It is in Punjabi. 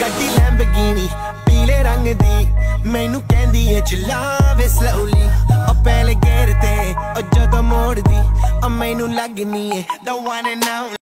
ਗੱਡੀ ਲੈਂਬਗੀਨੀ ਪੀਲੇ ਰੰਗ ਦੀ। ਮੈਨੂੰ ਕਹਿੰਦੀ ਏ ਚਲਾਵੇ ਸਲੋਲੀ ਉਹ ਪਹਿਲੇ ਗੇਰ ਤੇ, ਉਹ ਜਦੋਂ ਮੋੜਦੀ, ਉਹ ਮੈਨੂੰ ਲੱਗਨੀ ਏ, the one and only